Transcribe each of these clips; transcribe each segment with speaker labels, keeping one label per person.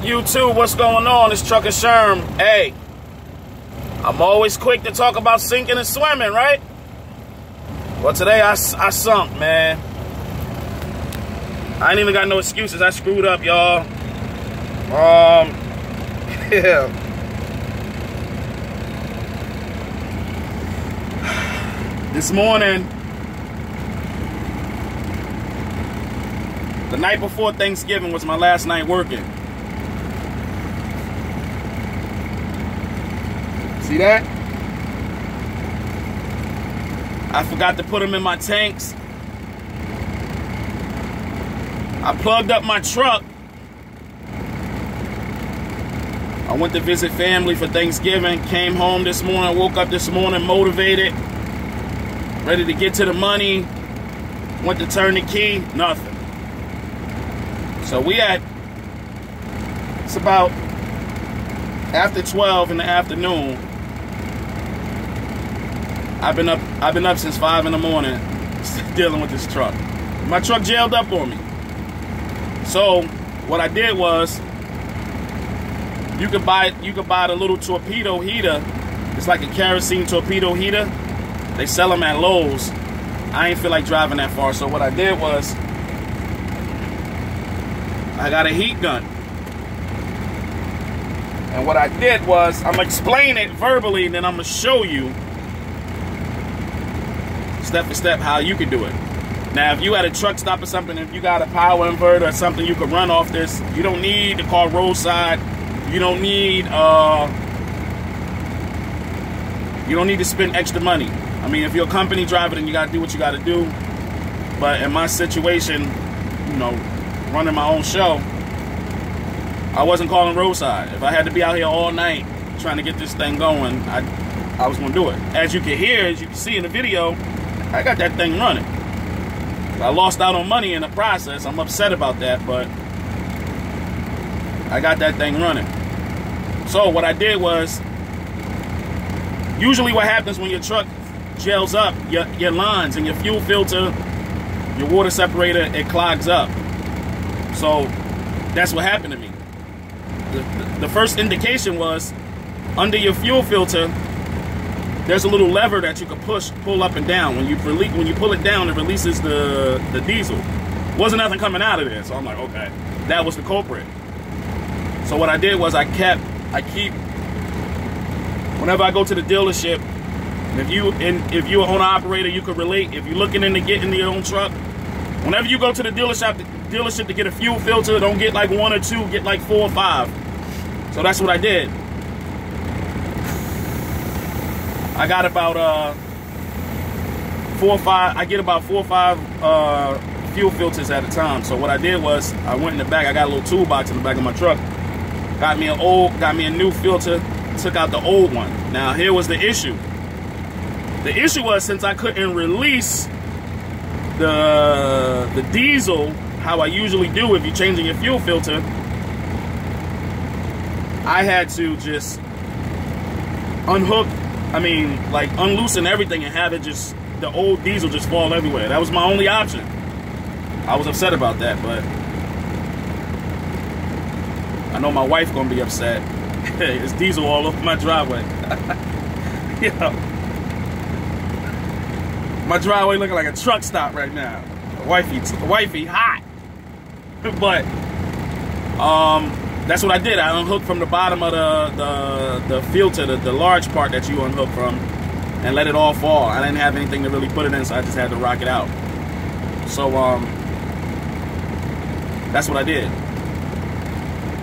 Speaker 1: YouTube, what's going on? It's Trucker Sherm. Hey, I'm always quick to talk about sinking and swimming, right? Well, today I, I sunk, man. I ain't even got no excuses. I screwed up, y'all. Um, yeah. This morning, the night before Thanksgiving was my last night working. See that? I forgot to put them in my tanks. I plugged up my truck. I went to visit family for Thanksgiving. Came home this morning, woke up this morning motivated, ready to get to the money. Went to turn the key, nothing. So we at, it's about after 12 in the afternoon. I've been up, I've been up since five in the morning dealing with this truck. My truck gelled up on me. So what I did was you could buy you could buy the little torpedo heater. It's like a kerosene torpedo heater. They sell them at Lowe's. I ain't feel like driving that far, so what I did was I got a heat gun. And what I did was I'm gonna explain it verbally, and then I'm gonna show you step by step how you can do it. Now, if you at a truck stop or something, if you got a power inverter or something, you can run off this. You don't need to call roadside. You don't need uh, you don't need to spend extra money. I mean, if you're a company driver, then you got to do what you got to do. But in my situation, you know, running my own show, I wasn't calling roadside. If I had to be out here all night trying to get this thing going, I I was gonna do it. As you can hear, as you can see in the video, I got that thing running. I lost out on money in the process. I'm upset about that, but I got that thing running. So what I did was, usually what happens when your truck gels up, your, your lines and your fuel filter, your water separator, it clogs up. So that's what happened to me. The, the, the first indication was under your fuel filter, there's a little lever that you can push, pull up and down. When you release, when you pull it down, it releases the the diesel. Wasn't nothing coming out of there, so I'm like, okay, that was the culprit. So what I did was I kept, I keep. Whenever I go to the dealership, if you and if you're an owner operator, you could relate. If you're looking into getting your own truck, whenever you go to the dealership, the dealership to get a fuel filter, don't get like one or two, get like four or five. So that's what I did. I got about uh four or five. I get about four or five uh, fuel filters at a time. So what I did was I went in the back. I got a little toolbox in the back of my truck. Got me an old, got me a new filter. Took out the old one. Now here was the issue. The issue was since I couldn't release the the diesel how I usually do if you're changing your fuel filter. I had to just unhook I mean, like unloosen everything and have it just the old diesel just fall everywhere. That was my only option. I was upset about that, but I know my wife gonna be upset. it's diesel all over my driveway. yeah. My driveway looking like a truck stop right now. Wifey, wifey, hot. but um, that's what I did. I unhooked from the bottom of the the, the filter, the, the large part that you unhook from, and let it all fall. I didn't have anything to really put it in, so I just had to rock it out. So um, that's what I did.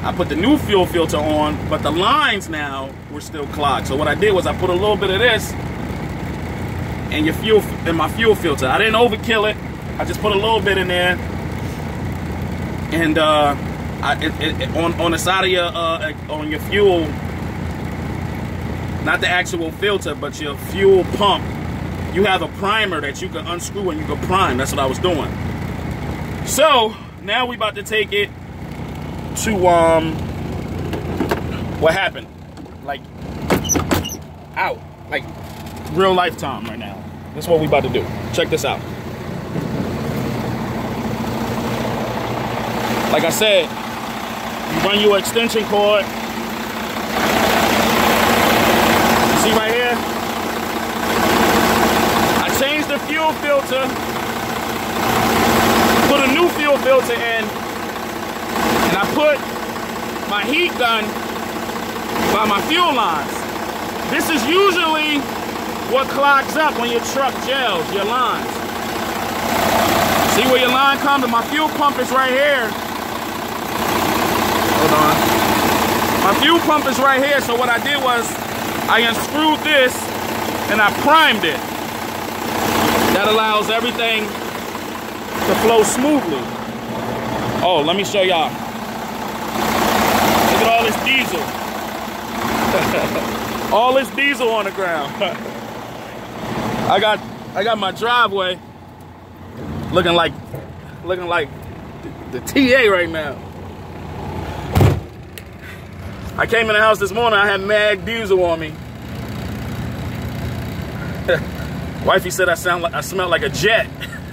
Speaker 1: I put the new fuel filter on, but the lines now were still clogged. So what I did was I put a little bit of this in your fuel in my fuel filter. I didn't overkill it. I just put a little bit in there, and uh, I, it, it, on on the side of your uh, on your fuel, not the actual filter, but your fuel pump, you have a primer that you can unscrew and you can prime. That's what I was doing. So now we about to take it to um, what happened? Like out, like real lifetime right now. That's what we about to do. Check this out. Like I said, You run your extension cord. See right here? I changed the fuel filter. Put a new fuel filter in. And I put my heat gun by my fuel lines. This is usually what clogs up when your truck gels, your lines. See where your line comes? And my fuel pump is right here. Hold on. My fuel pump is right here. So what I did was I unscrewed this and I primed it. That allows everything to flow smoothly. Oh, let me show y'all. Look at all this diesel. all this diesel on the ground. I got I got my driveway looking like looking like the, the TA right now. I came in the house this morning, I had mad diesel on me. Wifey said I sound like I smelled like a jet.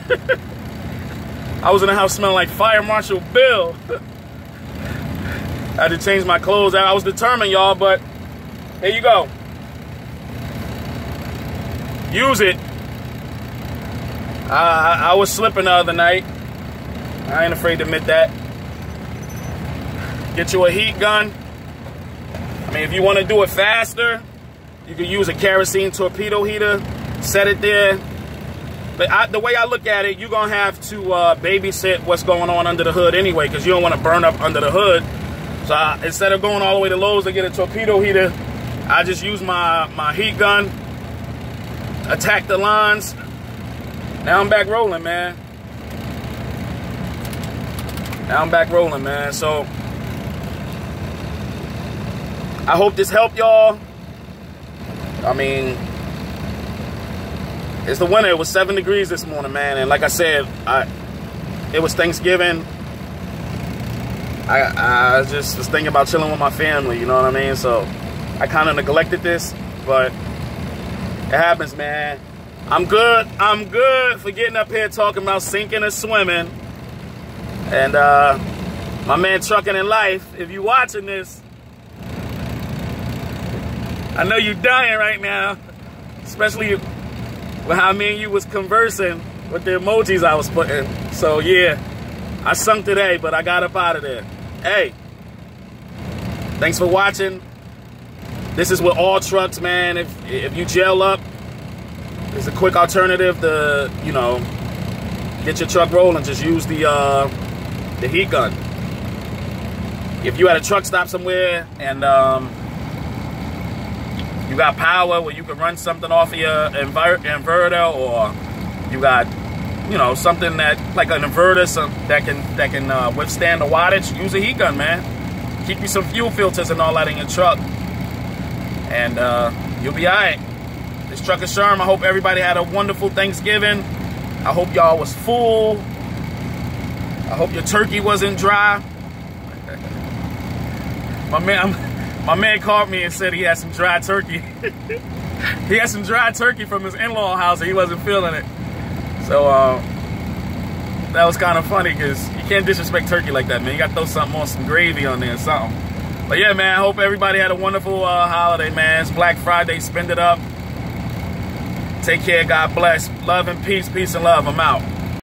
Speaker 1: I was in the house smelling like Fire Marshal Bill. I had to change my clothes. I was determined, y'all, but here you go. Use it. I, I was slipping the other night. I ain't afraid to admit that. Get you a heat gun. Mean, if you want to do it faster, you can use a kerosene torpedo heater. Set it there. But I, the way I look at it, you're going to have to uh, babysit what's going on under the hood anyway, because you don't want to burn up under the hood. So I, instead of going all the way to Lowe's to get a torpedo heater, I just use my, my heat gun, attack the lines. Now I'm back rolling, man. Now I'm back rolling, man. So I hope this helped y'all. I mean, it's the winter. It was seven degrees this morning, man. And like I said, I it was Thanksgiving. I I just was thinking about chilling with my family, you know what I mean? So I kind of neglected this, but it happens, man. I'm good. I'm good for getting up here talking about sinking and swimming. And uh, my man Trucking in Life, if you watching this, I know you're dying right now, especially with how me and you was conversing with the emojis I was putting. So yeah, I sunk today, but I got up out of there. Hey, thanks for watching. This is with all trucks, man. If if you gel up, it's a quick alternative to, you know, get your truck rolling. Just use the uh, the heat gun. If you at a truck stop somewhere and um, you got power where you can run something off of your inver inverter or you got you know something that like an inverter some, that can that can uh, withstand the wattage use a heat gun man keep you some fuel filters and all that in your truck and uh, you'll be all right. This truck is Sherm. I hope everybody had a wonderful Thanksgiving. I hope y'all was full. I hope your turkey wasn't dry. my man, my man called me and said he had some dry turkey. he had some dry turkey from his in-law house and he wasn't feeling it. So uh, that was kind of funny because you can't disrespect turkey like that, man. You got to throw something on some gravy on there or something. But yeah, man, I hope everybody had a wonderful uh, holiday, man. It's Black Friday. Spend it up. Take care. God bless. Love and peace. Peace and love. I'm out.